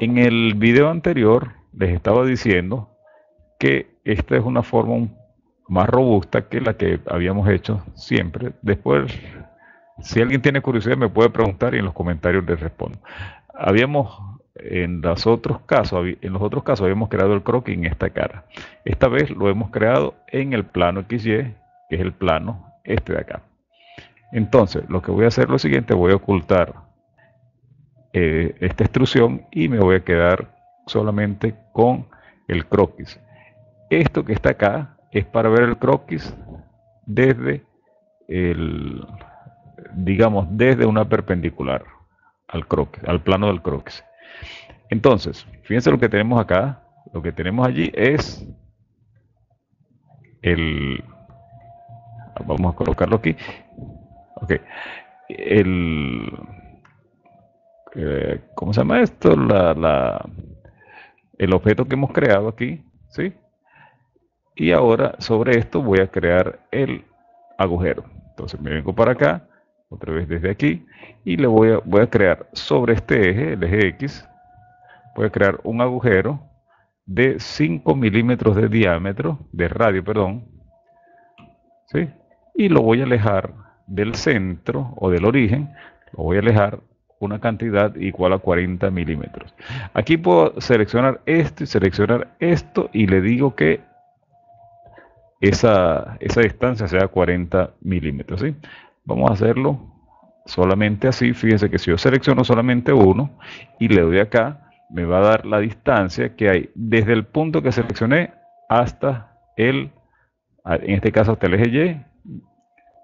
En el video anterior les estaba diciendo que esta es una forma más robusta que la que habíamos hecho siempre. Después, si alguien tiene curiosidad, me puede preguntar y en los comentarios les respondo. Habíamos en los otros casos, en los otros casos habíamos creado el croquis en esta cara. Esta vez lo hemos creado en el plano XY, que es el plano este de acá. Entonces, lo que voy a hacer es lo siguiente, voy a ocultar eh, esta extrusión y me voy a quedar solamente con el croquis. Esto que está acá es para ver el croquis desde el, digamos, desde una perpendicular al croquis, al plano del croquis. Entonces, fíjense lo que tenemos acá. Lo que tenemos allí es el... Vamos a colocarlo aquí. Ok. El... ¿Cómo se llama esto? El objeto que hemos creado aquí. ¿Sí? Y ahora sobre esto voy a crear el agujero. Entonces me vengo para acá, otra vez desde aquí, y le voy a, voy a crear sobre este eje, el eje X, voy a crear un agujero de 5 milímetros de diámetro, de radio, perdón, ¿sí? y lo voy a alejar del centro o del origen, lo voy a alejar una cantidad igual a 40 milímetros. Aquí puedo seleccionar esto y seleccionar esto y le digo que esa, esa distancia sea 40 milímetros. ¿sí? Vamos a hacerlo solamente así. Fíjense que si yo selecciono solamente uno y le doy acá, me va a dar la distancia que hay desde el punto que seleccioné hasta el, en este caso hasta el eje Y,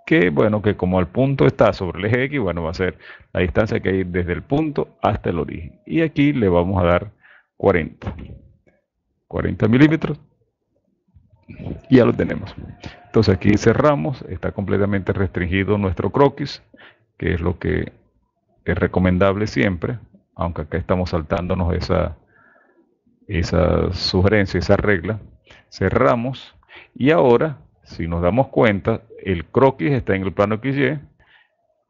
que bueno, que como el punto está sobre el eje X, bueno, va a ser la distancia que hay desde el punto hasta el origen. Y aquí le vamos a dar 40. 40 milímetros. Y ya lo tenemos. Entonces aquí cerramos, está completamente restringido nuestro croquis, que es lo que es recomendable siempre aunque acá estamos saltándonos esa, esa sugerencia, esa regla, cerramos y ahora, si nos damos cuenta, el croquis está en el plano XY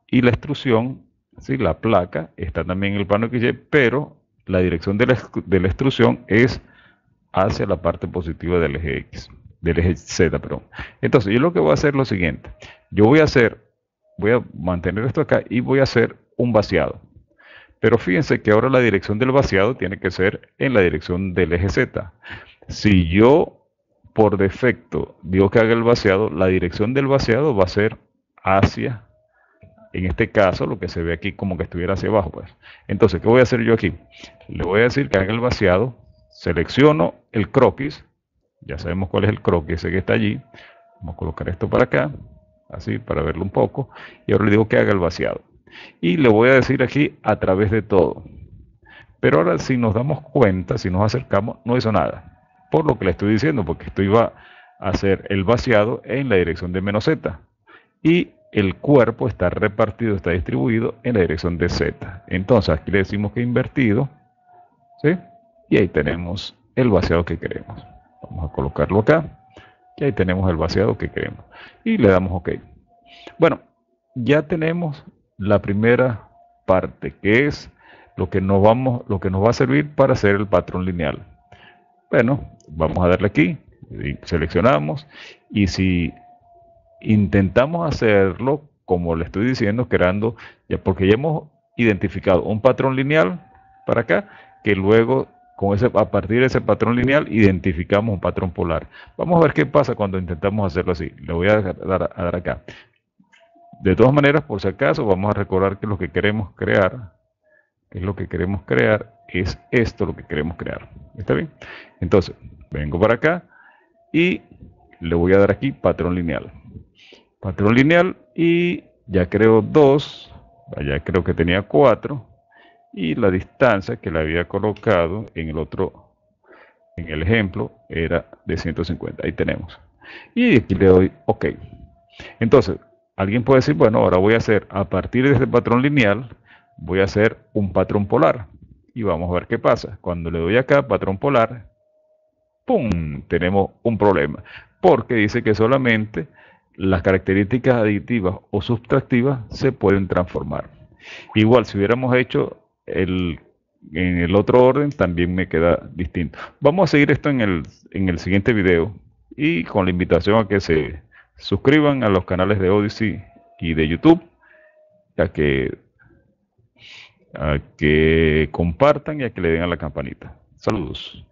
y la extrusión, ¿sí? la placa, está también en el plano XY, pero la dirección de la, de la extrusión es hacia la parte positiva del eje X, del eje Z, perdón. Entonces, yo lo que voy a hacer es lo siguiente. Yo voy a hacer, voy a mantener esto acá y voy a hacer un vaciado. Pero fíjense que ahora la dirección del vaciado tiene que ser en la dirección del eje Z. Si yo por defecto digo que haga el vaciado, la dirección del vaciado va a ser hacia, en este caso, lo que se ve aquí como que estuviera hacia abajo. Pues. Entonces, ¿qué voy a hacer yo aquí? Le voy a decir que haga el vaciado, selecciono el croquis, ya sabemos cuál es el croquis, ese que está allí. Vamos a colocar esto para acá, así, para verlo un poco. Y ahora le digo que haga el vaciado y le voy a decir aquí a través de todo. Pero ahora si nos damos cuenta, si nos acercamos, no hizo nada. Por lo que le estoy diciendo, porque esto iba a hacer el vaciado en la dirección de menos z. Y el cuerpo está repartido, está distribuido en la dirección de z. Entonces aquí le decimos que invertido. ¿sí? Y ahí tenemos el vaciado que queremos. Vamos a colocarlo acá. Y ahí tenemos el vaciado que queremos. Y le damos OK. Bueno, ya tenemos la primera parte, que es lo que nos vamos, lo que nos va a servir para hacer el patrón lineal. Bueno, vamos a darle aquí, seleccionamos y si intentamos hacerlo como le estoy diciendo, creando, ya porque ya hemos identificado un patrón lineal para acá, que luego con ese, a partir de ese patrón lineal identificamos un patrón polar. Vamos a ver qué pasa cuando intentamos hacerlo así. Le voy a dar, a dar acá. De todas maneras, por si acaso, vamos a recordar que lo que queremos crear, que es lo que queremos crear, es esto lo que queremos crear. ¿Está bien? Entonces, vengo para acá y le voy a dar aquí patrón lineal. Patrón lineal y ya creo dos, ya creo que tenía cuatro y la distancia que le había colocado en el otro, en el ejemplo, era de 150. Ahí tenemos. Y aquí le doy OK. Entonces, Alguien puede decir, bueno, ahora voy a hacer, a partir de este patrón lineal, voy a hacer un patrón polar y vamos a ver qué pasa. Cuando le doy acá, patrón polar, ¡pum! Tenemos un problema, porque dice que solamente las características aditivas o subtractivas se pueden transformar. Igual, si hubiéramos hecho el, en el otro orden, también me queda distinto. Vamos a seguir esto en el, en el siguiente video y con la invitación a que se suscriban a los canales de Odyssey y de YouTube, ya que a que compartan y a que le den a la campanita. Saludos.